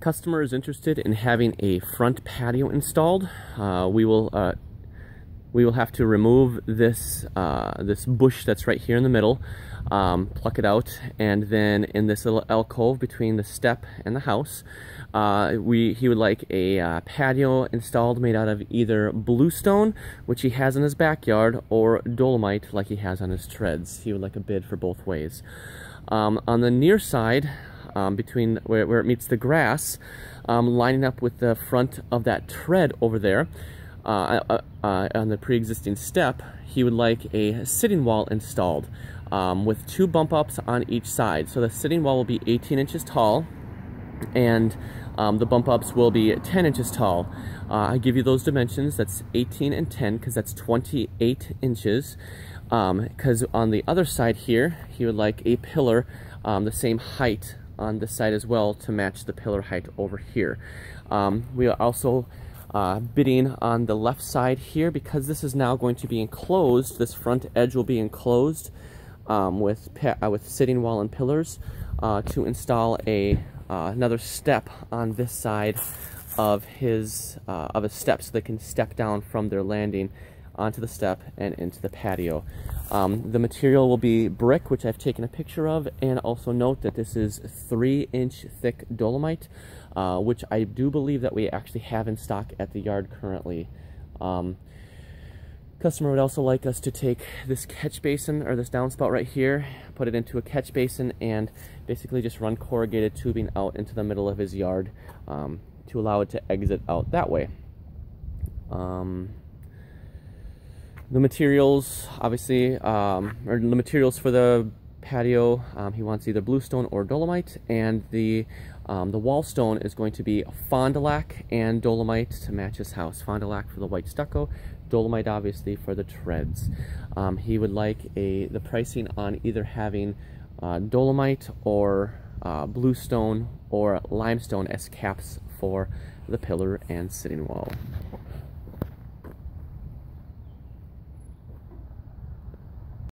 customer is interested in having a front patio installed, uh, we will uh, we will have to remove this uh, this bush that's right here in the middle, um, pluck it out, and then in this little alcove between the step and the house, uh, we he would like a uh, patio installed made out of either bluestone, which he has in his backyard, or dolomite like he has on his treads. He would like a bid for both ways. Um, on the near side, um, between where, where, it meets the grass, um, lining up with the front of that tread over there, uh, uh, uh, on the pre-existing step, he would like a sitting wall installed um, with two bump ups on each side. So the sitting wall will be 18 inches tall and um, the bump ups will be 10 inches tall. Uh, I give you those dimensions, that's 18 and 10 because that's 28 inches. Because um, on the other side here, he would like a pillar um, the same height on this side as well to match the pillar height over here. Um, we are also uh, bidding on the left side here because this is now going to be enclosed. This front edge will be enclosed um, with uh, with sitting wall and pillars uh, to install a uh, another step on this side of his uh, of a step so they can step down from their landing onto the step and into the patio. Um, the material will be brick, which I've taken a picture of, and also note that this is three inch thick dolomite, uh, which I do believe that we actually have in stock at the yard currently. Um, customer would also like us to take this catch basin or this downspout right here, put it into a catch basin and basically just run corrugated tubing out into the middle of his yard um, to allow it to exit out that way. Um, the materials, obviously, um, or the materials for the patio, um, he wants either bluestone or dolomite, and the um, the wall stone is going to be Fond du Lac and dolomite to match his house. Fond du Lac for the white stucco, dolomite obviously for the treads. Um, he would like a the pricing on either having uh, dolomite or uh, bluestone or limestone as caps for the pillar and sitting wall.